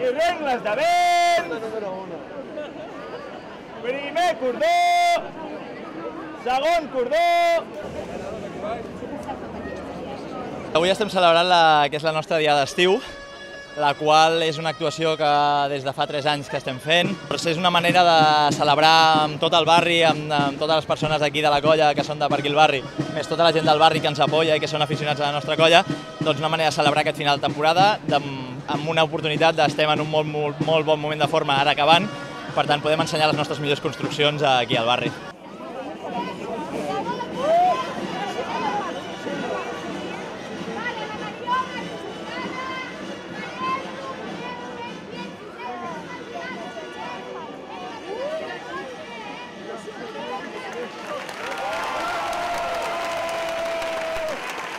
i rengles de vent. Primer cordó, segon cordó. Avui estem celebrant la, que és la nostra diada d'estiu, la qual és una actuació que des de fa 3 anys que estem fent. És una manera de celebrar amb tot el barri, amb, amb totes les persones d'aquí de la colla que són de per aquí el barri, més tota la gent del barri que ens apoya i que són aficionats a la nostra colla, doncs una manera de celebrar aquest final de temporada de, amb una oportunitat d'estem en un molt, molt, molt bon moment de forma ara acabant, per tant podem ensenyar les nostres millors construccions aquí al barri.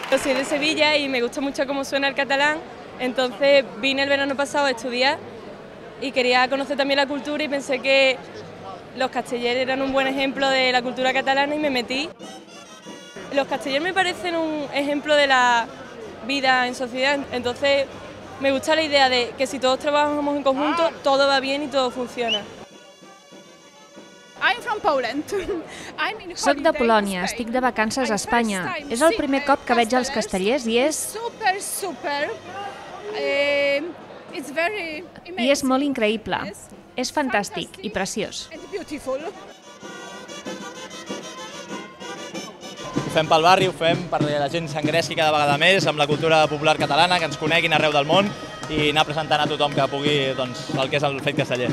Yo soy de Sevilla y me gusta mucho cómo suena el catalán, entonces vine el verano pasado a estudiar y quería conocer también la cultura y pensé que los castellers eran un buen ejemplo de la cultura catalana y me metí. Los castellers me parecen un ejemplo de la vida en sociedad, entonces me gusta la idea de que si todos trabajamos en conjunto, todo va bien y todo funciona. Soc de Polònia, in estic de vacances a Espanya. És el primer cop que veig els castellers. i és, Super, super. It's very i és molt increïble. Yes. És fantàstic i preciós. Ho fem pel barri, ho fem perquè la gent s'engresqui cada vegada més amb la cultura popular catalana, que ens coneguin arreu del món i anar presentant a tothom que pugui doncs, el que és el fet casteller.